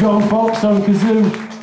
John Fox on kazoo.